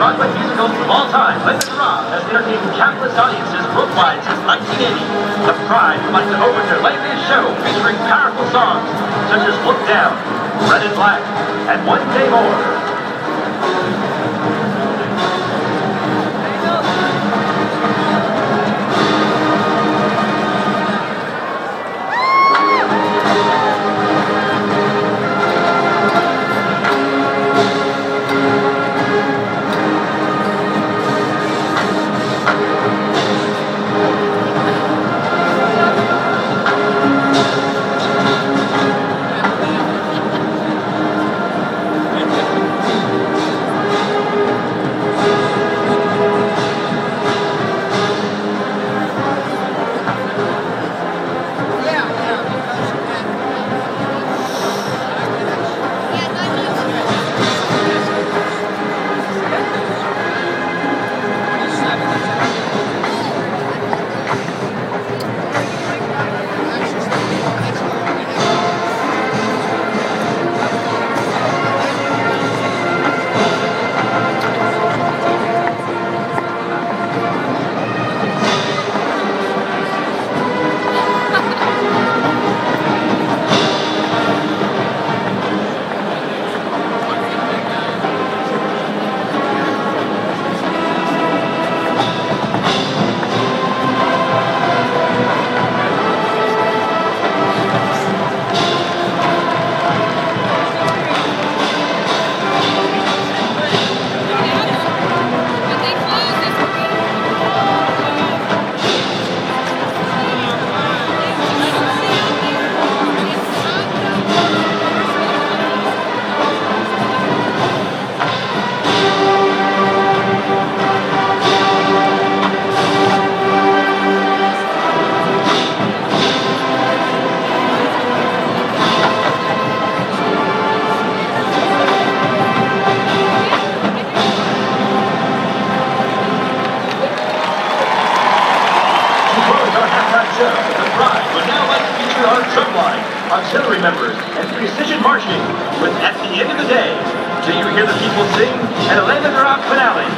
Broadway musicals of all time, Les Miserables has entertained countless audiences worldwide since 1980. The Pride would like to open their latest show featuring powerful songs such as Look Down, Red and Black, and One Day More. Auxiliary members, and precision marching, with at the end of the day, do you hear the people sing and a Rock finale?